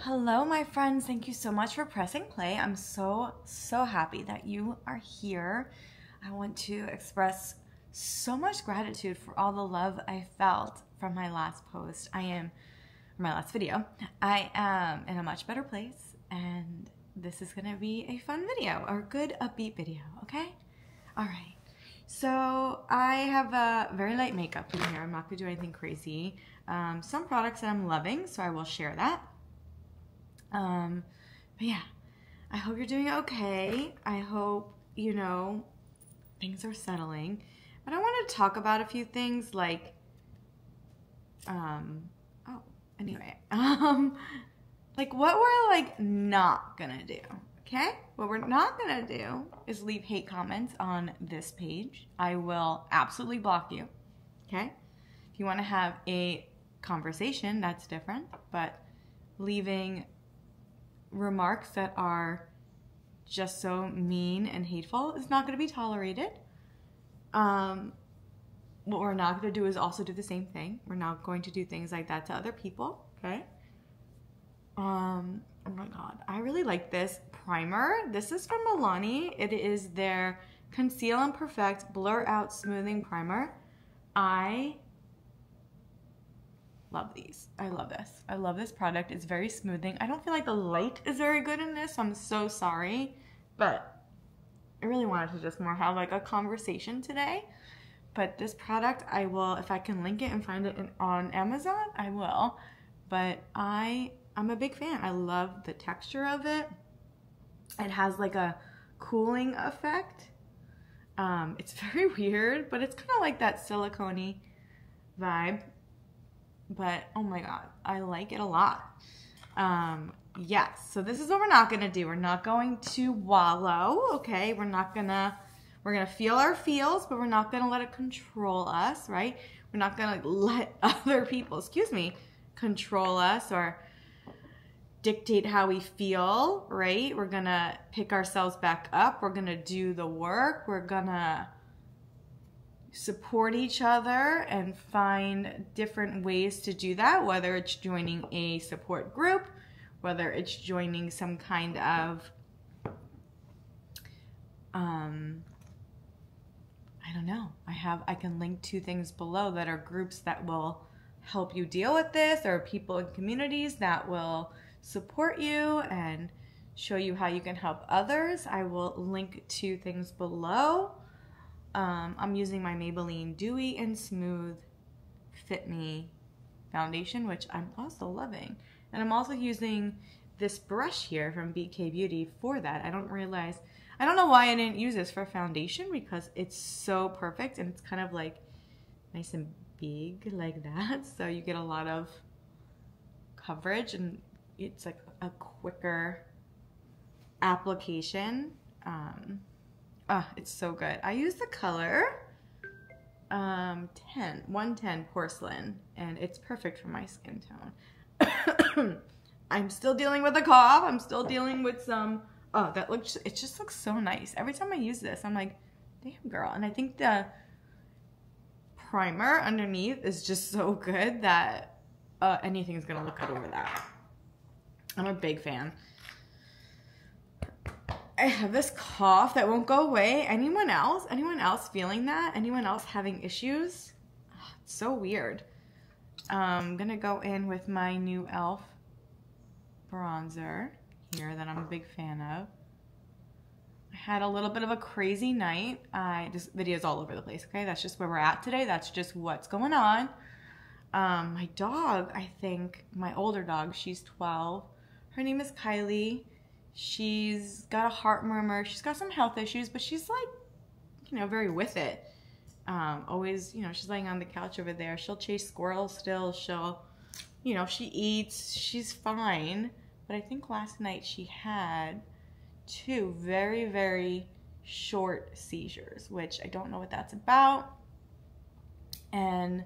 Hello, my friends. Thank you so much for pressing play. I'm so, so happy that you are here. I want to express so much gratitude for all the love I felt from my last post. I am, my last video, I am in a much better place, and this is gonna be a fun video or a good upbeat video, okay? All right. So I have a very light makeup in here. I'm not gonna do anything crazy. Um, some products that I'm loving, so I will share that. Um, but yeah, I hope you're doing okay. I hope, you know, things are settling. But I want to talk about a few things like, um, oh, anyway, um, like what we're like not gonna do, okay? What we're not gonna do is leave hate comments on this page. I will absolutely block you, okay? If you want to have a conversation, that's different, but leaving remarks that are just so mean and hateful is not going to be tolerated. Um, what we're not going to do is also do the same thing. We're not going to do things like that to other people. Okay. Um, oh my god, I really like this primer. This is from Milani. It is their Conceal and Perfect Blur Out Smoothing Primer. I love these. I love this. I love this product. It's very smoothing. I don't feel like the light is very good in this, so I'm so sorry. But I really wanted to just more have like a conversation today. But this product, I will, if I can link it and find it in, on Amazon, I will. But I, I'm a big fan. I love the texture of it. It has like a cooling effect. Um, it's very weird, but it's kind of like that silicone vibe but oh my god, I like it a lot. Um, yes, so this is what we're not gonna do. We're not going to wallow, okay? We're not gonna, we're gonna feel our feels, but we're not gonna let it control us, right? We're not gonna let other people, excuse me, control us or dictate how we feel, right? We're gonna pick ourselves back up. We're gonna do the work. We're gonna support each other and find different ways to do that, whether it's joining a support group, whether it's joining some kind of um, I don't know. I have I can link two things below that are groups that will help you deal with this or people in communities that will support you and show you how you can help others. I will link two things below. Um, I'm using my Maybelline Dewy and Smooth Fit Me foundation, which I'm also loving. And I'm also using this brush here from BK Beauty for that. I don't realize, I don't know why I didn't use this for foundation because it's so perfect and it's kind of like nice and big like that. So you get a lot of coverage and it's like a quicker application. Um, Oh, it's so good. I use the color um, 10, 110 porcelain, and it's perfect for my skin tone. I'm still dealing with a cough. I'm still dealing with some, oh, that looks, it just looks so nice. Every time I use this, I'm like, damn girl. And I think the primer underneath is just so good that uh, anything is going to look good over that. I'm a big fan. I have this cough that won't go away. Anyone else? Anyone else feeling that? Anyone else having issues? It's so weird. I'm gonna go in with my new e.l.f. bronzer here that I'm a big fan of. I had a little bit of a crazy night. I just videos all over the place. Okay, that's just where we're at today. That's just what's going on. Um, my dog, I think, my older dog, she's 12. Her name is Kylie She's got a heart murmur. She's got some health issues, but she's like, you know, very with it. Um, always, you know, she's laying on the couch over there. She'll chase squirrels still. She'll, you know, she eats. She's fine. But I think last night she had two very, very short seizures, which I don't know what that's about. And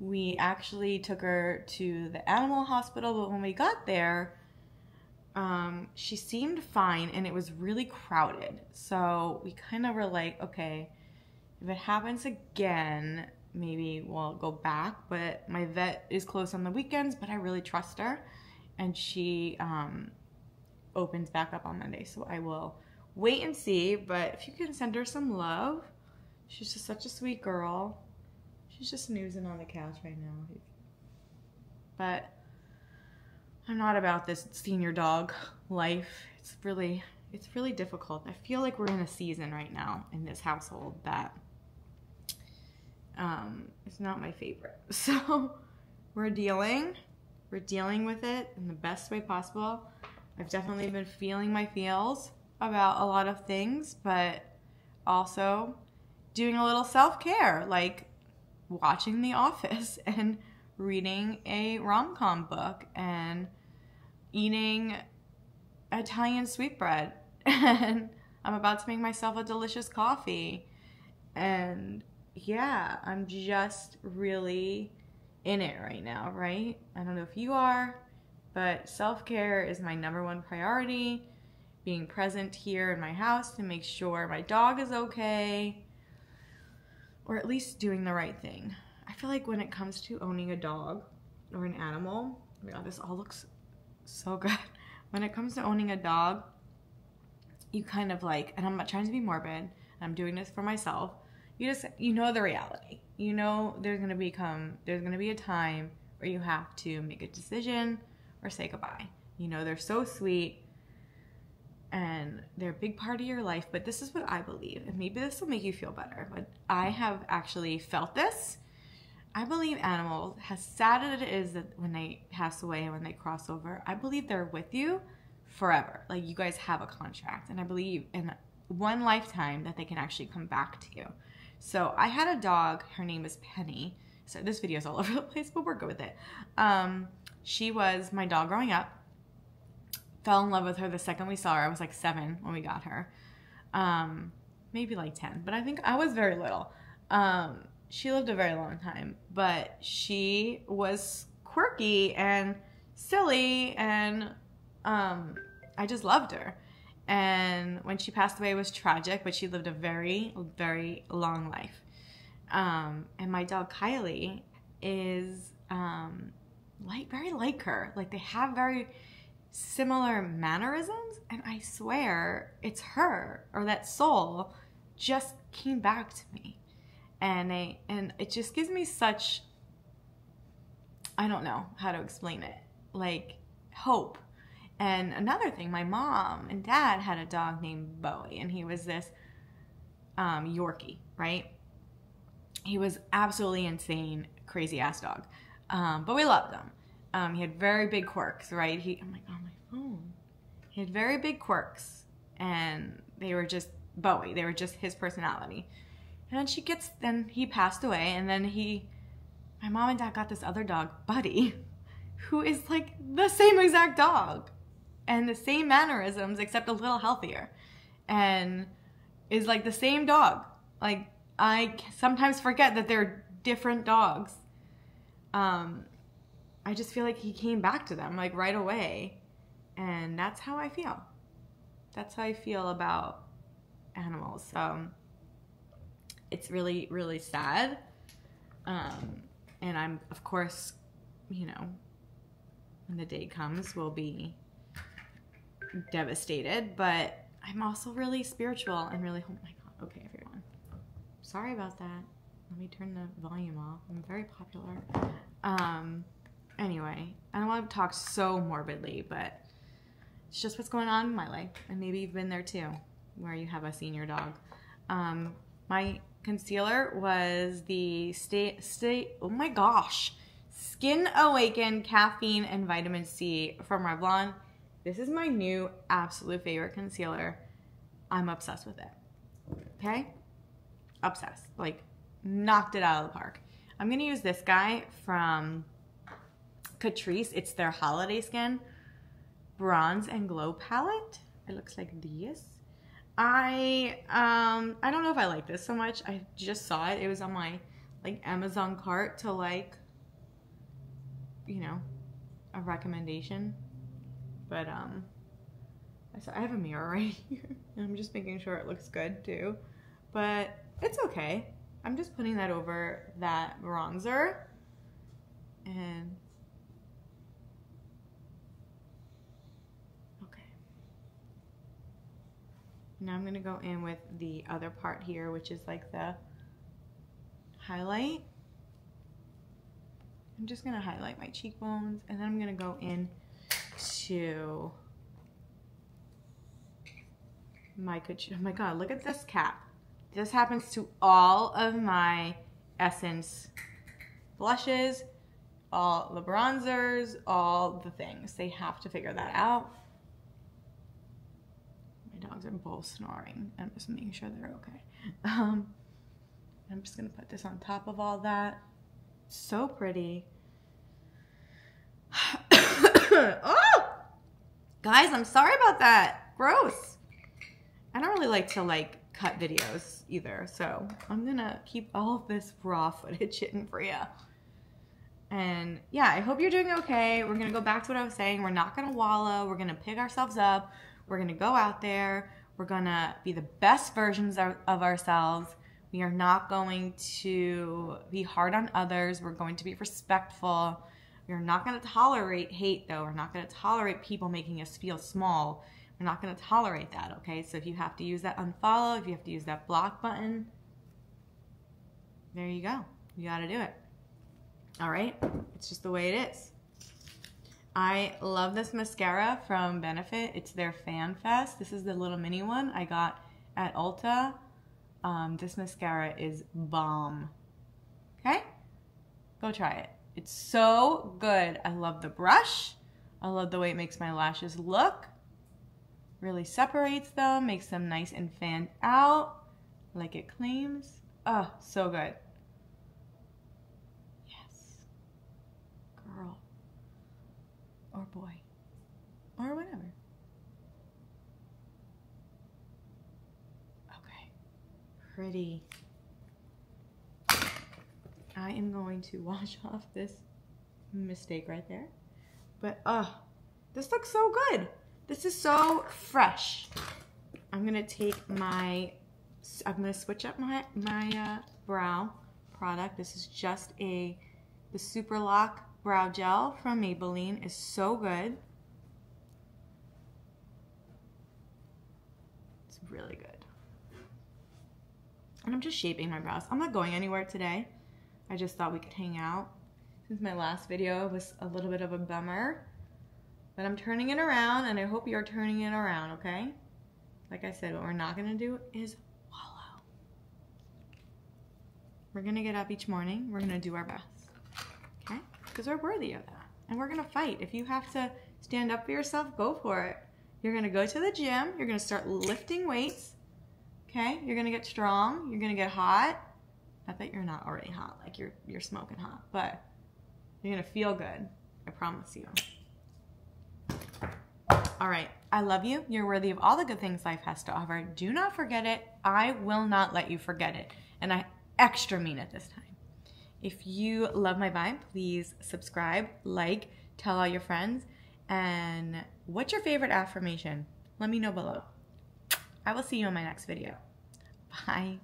we actually took her to the animal hospital, but when we got there, um, she seemed fine and it was really crowded. So we kind of were like, okay, if it happens again, maybe we'll go back. But my vet is closed on the weekends, but I really trust her. and she um, opens back up on Monday. So I will wait and see. But if you can send her some love, she's just such a sweet girl. She's just snoozing on the couch right now. But I'm not about this senior dog life. It's really it's really difficult. I feel like we're in a season right now in this household that um, it's not my favorite. So we're dealing. We're dealing with it in the best way possible. I've definitely been feeling my feels about a lot of things, but also doing a little self care, like watching The Office and reading a rom com book and eating Italian sweetbread. And I'm about to make myself a delicious coffee. And yeah, I'm just really in it right now, right? I don't know if you are, but self care is my number one priority. Being present here in my house to make sure my dog is okay, or at least doing the right thing. I feel like when it comes to owning a dog or an animal, oh my god, this all looks so good. When it comes to owning a dog, you kind of like, and I'm not trying to be morbid, I'm doing this for myself. You just, you know the reality. You know there's gonna become, there's gonna be a time where you have to make a decision or say goodbye. You know, they're so sweet and they're a big part of your life, but this is what I believe, and maybe this will make you feel better. But I have actually felt this. I believe animals, as sad as it is that when they pass away and when they cross over, I believe they're with you forever. Like you guys have a contract, and I believe in one lifetime that they can actually come back to you. So I had a dog. Her name is Penny. So this video is all over the place, but we're good with it. Um, she was my dog growing up. Fell in love with her the second we saw her. I was like seven when we got her. Um, maybe like 10, but I think I was very little. Um, she lived a very long time, but she was quirky and silly and um, I just loved her. And when she passed away, it was tragic, but she lived a very, very long life. Um, and my dog Kylie is um, like very like her. Like they have very similar mannerisms, and I swear it's her or that soul just came back to me, and I and it just gives me such I don't know how to explain it like hope. And another thing, my mom and dad had a dog named Bowie, and he was this um, Yorkie, right? He was absolutely insane, crazy ass dog. Um, but we loved him. Um, he had very big quirks, right? He, I'm like, oh my phone. He had very big quirks, and they were just Bowie. They were just his personality. And then she gets, then he passed away, and then he, my mom and dad got this other dog, Buddy, who is like the same exact dog, and the same mannerisms, except a little healthier, and is like the same dog. Like I sometimes forget that they're different dogs um, I just feel like he came back to them like right away. And that's how I feel. That's how I feel about animals. So it's really, really sad. Um, and I'm, of course, you know, when the day comes, we'll be devastated. But I'm also really spiritual and really, oh my God. Okay, everyone. Sorry about that. Let me turn the volume off. I'm very popular. Um, anyway, I don't want to talk so morbidly, but it's just what's going on in my life. And maybe you've been there too, where you have a senior dog. Um, my concealer was the Stay, Stay, oh my gosh, Skin Awaken Caffeine and Vitamin C from Revlon. This is my new absolute favorite concealer. I'm obsessed with it. Okay? Obsessed. Like, knocked it out of the park. I'm gonna use this guy from Catrice. It's their holiday skin bronze and glow palette. It looks like this. I um I don't know if I like this so much. I just saw it. It was on my like Amazon cart to like you know a recommendation. But um I have a mirror right here. And I'm just making sure it looks good too. But it's okay. I'm just putting that over that bronzer. And Now I'm gonna go in with the other part here, which is like the highlight. I'm just gonna highlight my cheekbones and then I'm gonna go in to my, oh my god, look at this cap. This happens to all of my Essence blushes, all the bronzers, all the things. They have to figure that out. Dogs are both snoring. I'm just making sure they're okay. Um, I'm just gonna put this on top of all that. So pretty. oh! Guys, I'm sorry about that. Gross. I don't really like to like cut videos either, so I'm gonna keep all of this raw footage in for you. And yeah, I hope you're doing okay. We're gonna go back to what I was saying. We're not gonna wallow. We're gonna pick ourselves up. We're gonna go out there. We're gonna be the best versions of, of ourselves. We are not going to be hard on others. We're going to be respectful. We're not going to tolerate hate, though. We're not going to tolerate people making us feel small. We're not going to tolerate that, okay? So if you have to use that unfollow, if you have to use that block button, there you go. You got to do it. All right? It's just the way it is. I love this mascara from Benefit. It's their Fan Fest. This is the little mini one I got at Ulta. Um, this mascara is bomb. Okay? Go try it. It's so good. I love the brush. I love the way it makes my lashes look. Really separates them, makes them nice and fanned out like it claims. Oh, so good. Yes. Girl. Or boy. Or whatever. Okay. Pretty. I am going to wash off this mistake right there. But, uh, this looks so good. This is so fresh. I'm gonna take my, I'm gonna switch up my, my uh, brow product. This is just a, the Super Lock Brow Gel from Maybelline is so good. It's really good. And I'm just shaping my brows. I'm not going anywhere today. I just thought we could hang out. Since my last video was a little bit of a bummer. But I'm turning it around and I hope you're turning it around, okay? Like I said, what we're not gonna do is wallow. We're gonna get up each morning. We're gonna do our best? Because we're worthy of that. And we're gonna fight. If you have to stand up for yourself, go for it. You're gonna go to the gym. You're gonna start lifting weights, okay? You're gonna get strong. You're gonna get hot not that you're not already hot, like you're you're smoking hot, but you're gonna feel good. I promise you. All right. I love you. You're worthy of all the good things life has to offer. Do not forget it. I will not let you forget it. And I extra mean it this time. If you love my vibe, please subscribe, like, tell all your friends. And what's your favorite affirmation? Let me know below. I will see you in my next video. Bye.